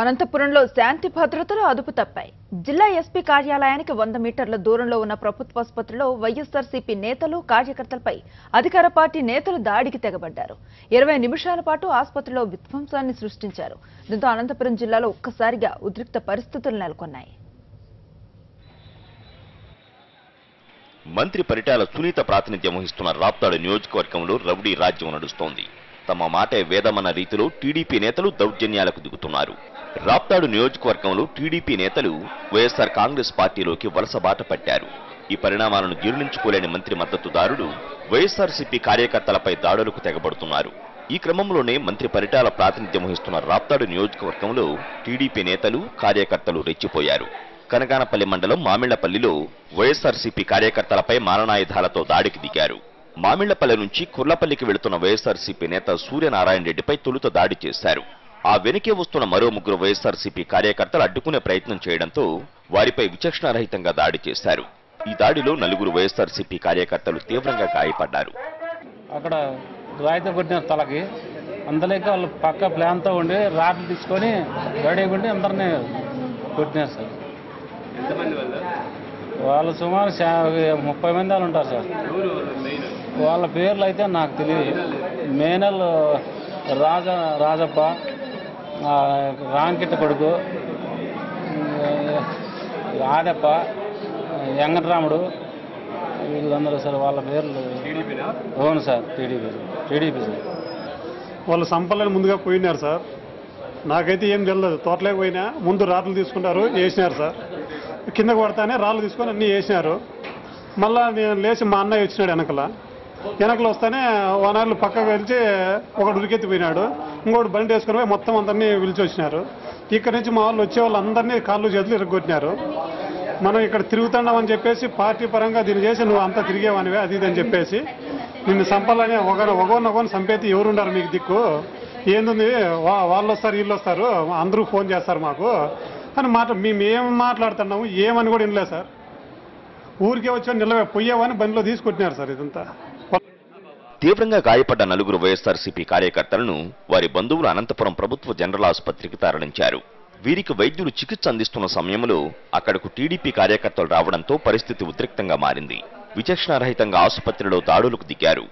అనంతపురంలో శాంతి భద్రతలు అదుపు తప్పాయి. జిల్లా ఎస్పీ కార్యాలయానికి వంద మీటర్ల దూరంలో ఉన్న ప్రభుత్వాసుపత్రిలో వైఎస్ఆర్సీపీ నేతలు కార్యకర్తలపై అధికార పార్టీ నేతలు దాడికి తెగబడ్డారు. ఇరవై నిమిషాల పాటు ఆసుపత్రిలో విధ్వంసాన్ని సృష్టించారు. దీంతో అనంతపురం జిల్లాలో ఒక్కసారిగా ఉద్రిక్త పరిస్థితులు నెలకొన్నాయి. మంత్రి పరిటాల సునీత ప్రాతినిధ్యం వహిస్తున్న రాప్తాడు నియోజకవర్గంలో రౌడీ రాజ్యం నడుస్తోంది. తమ మాటే వేదమన్న రీతిలో టీడీపీ నేతలు దౌర్జన్యాలకు దిగుతున్నారు. రాప్తాడు నియోజకవర్గంలో టీడీపీ నేతలు వైఎస్ఆర్ కాంగ్రెస్ పార్టీలోకి వలస బాట పట్టారు. ఈ పరిణామాలను జీర్ణించుకోలేని మంత్రి మద్దతుదారులు వైఎస్ఆర్సీపీ కార్యకర్తలపై దాడులకు తెగబడుతున్నారు. ఈ క్రమంలోనే మంత్రి పరిటాల ప్రాతినిధ్యం వహిస్తున్న రాప్తాడు నియోజకవర్గంలో టీడీపీ నేతలు కార్యకర్తలు రెచ్చిపోయారు. కనగానపల్లి మండలం మామిళ్ళపల్లిలో వైఎస్ఆర్సీపీ కార్యకర్తలపై మారణాయుధాలతో దాడికి దిగారు. మామిళ్ళపల్లి నుంచి కుర్లపల్లికి వెళుతున్న వైఎస్ఆర్సీపీ నేత సూర్యనారాయణ రెడ్డిపై తొలుత దాడి చేశారు. ఆ వెనుకే వస్తున్న మరో ముగ్గురు వైఎస్ఆర్సీపీ కార్యకర్తలు అడ్డుకునే ప్రయత్నం చేయడంతో వారిపై విచక్షణారహితంగా దాడి చేశారు. ఈ దాడిలో నలుగురు వైఎస్ఆర్సీపీ కార్యకర్తలు తీవ్రంగా గాయపడ్డారు. అక్కడ రాయితో కొట్టినారు తలకి అందులోకి వాళ్ళు పక్క ప్లాన్తో ఉండి రాట్లు తీసుకొని ఉండి అందరినీ కొట్టినారు సార్. వాళ్ళు? సుమారు ముప్పై మంది వాళ్ళు ఉంటారు సార్. వాళ్ళ పేర్లు అయితే నాకు తెలియదు. మేనల్ రాజ రాజప్ప రాంకిట్ట కొడుకు ఆ, ఆదప్ప వెంకటరాముడు వీళ్ళందరూ సార్ వాళ్ళ పేర్లు. అవును సార్ టీడీపీ టీడీపీ సార్. వాళ్ళు సంపలని ముందుగా పోయినారు సార్. నాకైతే ఏం తెలియదు తోటలోకి పోయినా ముందు రాళ్ళు తీసుకుంటారు వేసినారు సార్. కింద కొడతానే రాళ్ళు తీసుకొని అన్నీ వేసినారు. మళ్ళా నేను లేచి మా అన్నయ్య వచ్చినాడు వెనకల. వెనకలు వస్తేనే వనర్లు పక్కకు వెళ్ళి ఒకడు ఉరికెత్తిపోయినాడు ఇంకోటి బండి వేసుకుని పోయి మొత్తం అందరినీ పిలిచి వచ్చినారు. ఇక్కడ నుంచి మా వాళ్ళు వచ్చే వాళ్ళందరినీ కాళ్ళు చేతులు ఇరగొట్టినారు. మనం ఇక్కడ తిరుగుతున్నామని చెప్పేసి పార్టీ పరంగా దీన్ని చేసి నువ్వు అంతా తిరిగేవానివే అది ఇది అని చెప్పేసి నిన్ను సంపాలని ఒకరు ఒకరినొకరిని చంపేది ఎవరుండారు మీకు దిక్కు? ఏంది వా- వాళ్ళు వస్తారు వీళ్ళు వస్తారు అందరూ ఫోన్ చేస్తారు మాకు అని మాట మేమేం మాట్లాడుతున్నాము? ఏమని కూడా వినలేదు సార్. ఊరికే వచ్చి నిలవే పొయ్యేవని బండిలో తీసుకొట్టినారు సార్ ఇదంతా. తీవ్రంగా గాయపడ్డ నలుగురు వైఎస్ఆర్సీపీ కార్యకర్తలను వారి బంధువులు అనంతపురం ప్రభుత్వ జనరల్ ఆసుపత్రికి తరలించారు. వీరికి వైద్యులు చికిత్స అందిస్తున్న సమయంలో అక్కడకు టీడీపీ కార్యకర్తలు రావడంతో పరిస్థితి ఉద్రిక్తంగా మారింది. విచక్షణారహితంగా ఆసుపత్రిలో దాడులకు దిగారు.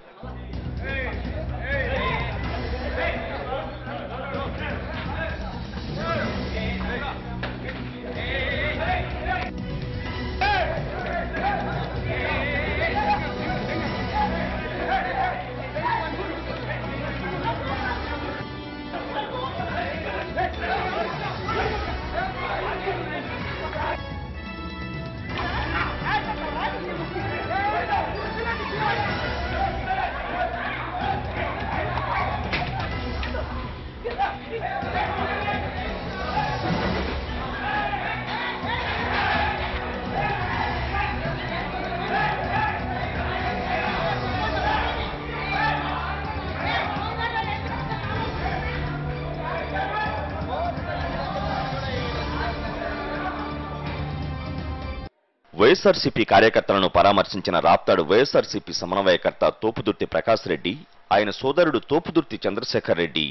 వైఎస్ఆర్సీపీ కార్యకర్తలను పరామర్శించిన రాప్తాడు వైఎస్ఆర్సీపీ సమన్వయకర్త తోపుదుర్తి ప్రకాష్ రెడ్డి ఆయన సోదరుడు తోపుదుర్తి చంద్రశేఖర్ రెడ్డి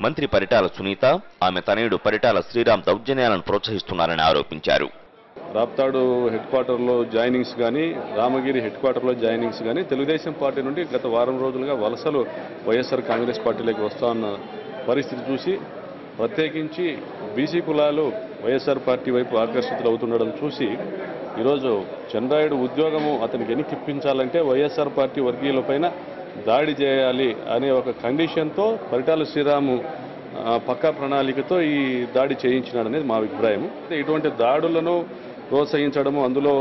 మంత్రి పరిటాల సునీత ఆమె తనయుడు పరిటాల శ్రీరామ్ దౌర్జన్యాలను ప్రోత్సహిస్తున్నారని ఆరోపించారు. రాప్తాడు హెడ్ క్వార్టర్లో జాయినింగ్స్ కానీ రామగిరి హెడ్ క్వార్టర్లో జాయినింగ్స్ కానీ తెలుగుదేశం పార్టీ నుండి గత వారం రోజులుగా వలసలు వైఎస్ఆర్ కాంగ్రెస్ పార్టీలోకి వస్తున్న పరిస్థితి చూసి ప్రత్యేకించి బీసీ కులాలు వైఎస్ఆర్ పార్టీ వైపు ఆకర్షితులు అవుతుండడం చూసి ఈరోజు చంద్రాయుడు ఉద్యోగము అతనికి వెనక్కిప్పించాలంటే వైఎస్ఆర్ పార్టీ వర్గీయులపైన దాడి చేయాలి అనే ఒక కండిషన్తో పరిటాల శ్రీరాము పక్కా ప్రణాళికతో ఈ దాడి చేయించినాడనేది మా అభిప్రాయం ఇటువంటి దాడులను ప్రోత్సహించడము అందులో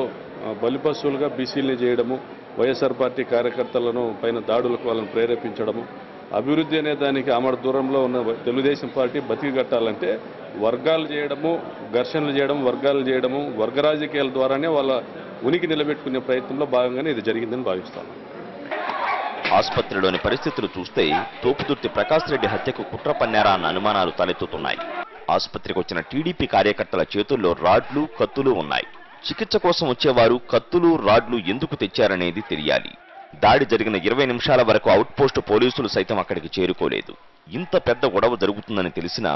బలిపశువులుగా బీసీలని చేయడము వైఎస్ఆర్ పార్టీ కార్యకర్తలను పైన దాడులకు వాళ్ళని ప్రేరేపించడము అభివృద్ధి అనే దానికి ఆమడ దూరంలో ఉన్న తెలుగుదేశం పార్టీ బతికి కట్టాలంటే వర్గాలు చేయడము ఘర్షణలు చేయడం వర్గాలు చేయడము వర్గ రాజకీయాల ద్వారానే వాళ్ళ ఉనికి నిలబెట్టుకునే ప్రయత్నంలో భాగంగానే ఇది జరిగిందని భావిస్తాను ఆసుపత్రిలోని పరిస్థితులు చూస్తే తోపుదుర్తి ప్రకాష్ రెడ్డి హత్యకు కుట్ర పన్నారా అన్న అనుమానాలు తలెత్తుతున్నాయి. ఆసుపత్రికి వచ్చిన టీడీపీ కార్యకర్తల చేతుల్లో రాడ్లు కత్తులు ఉన్నాయి. చికిత్స కోసం వచ్చేవారు కత్తులు రాడ్లు ఎందుకు తెచ్చారనేది తెలియాలి. దాడి జరిగిన ఇరవై నిమిషాల వరకు అవుట్పోస్ట్ పోలీసులు సైతం అక్కడికి చేరుకోలేదు. ఇంత పెద్ద గొడవ జరుగుతుందని తెలిసినా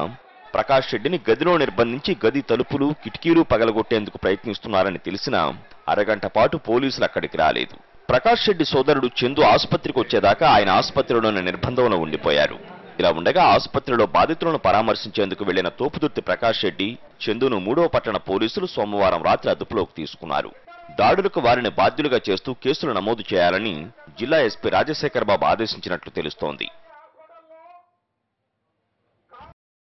ప్రకాష్ రెడ్డిని గదిలో నిర్బంధించి గది తలుపులు కిటికీలు పగలగొట్టేందుకు ప్రయత్నిస్తున్నారని తెలిసినా అరగంట పాటు పోలీసులు అక్కడికి రాలేదు. ప్రకాష్ రెడ్డి సోదరుడు చందు ఆసుపత్రికి వచ్చేదాకా ఆయన ఆసుపత్రిలోని నిర్బంధంలో ఉండిపోయారు. ఇలా ఉండగా ఆసుపత్రిలో బాధితులను పరామర్శించేందుకు వెళ్ళిన తోపుదుర్తి ప్రకాష్ రెడ్డి చందును మూడో పట్టణ పోలీసులు సోమవారం రాత్రి అదుపులోకి తీసుకున్నారు. దాడులకు వారిని బాధ్యులుగా చేస్తూ కేసులు నమోదు చేయాలని జిల్లా ఎస్పీ రాజశేఖర్ బాబు ఆదేశించినట్లు తెలుస్తోంది.